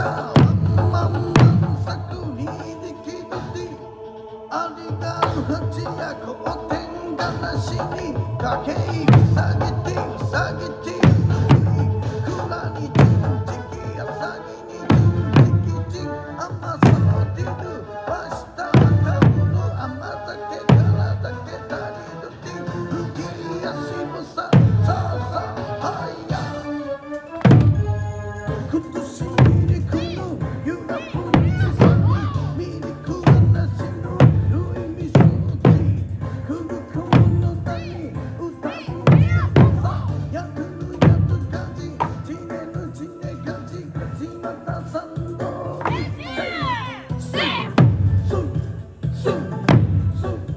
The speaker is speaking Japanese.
ゃまんまんさくりできるでありがう。ちやてんがなしにかけ下げてさげて三二一走走走走走